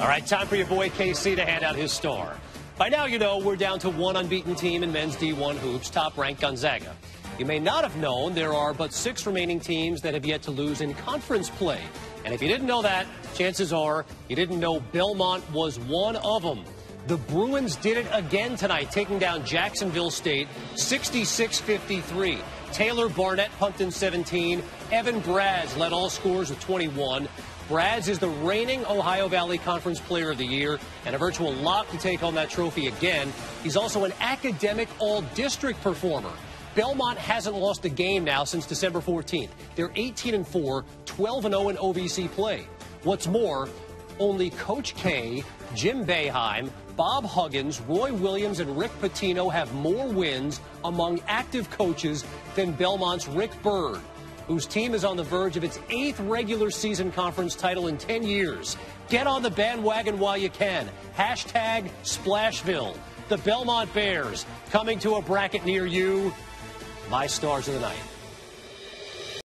All right, time for your boy KC to hand out his star. By now, you know we're down to one unbeaten team in men's D1 hoops, top ranked Gonzaga. You may not have known there are but six remaining teams that have yet to lose in conference play. And if you didn't know that, chances are you didn't know Belmont was one of them. The Bruins did it again tonight, taking down Jacksonville State 66 53. Taylor Barnette pumped in 17. Evan Bradds led all scores with 21. Bradds is the reigning Ohio Valley Conference Player of the Year and a virtual lock to take home that trophy again. He's also an academic all district performer. Belmont hasn't lost a game now since December 14th. They're 18 and 4, 12 and 0 in OVC play. What's more, only Coach K, Jim Boeheim, Bob Huggins, Roy Williams, and Rick Pitino have more wins among active coaches than Belmont's Rick Byrd whose team is on the verge of its eighth regular season conference title in 10 years. Get on the bandwagon while you can. Hashtag Splashville. The Belmont Bears coming to a bracket near you. My stars of the night.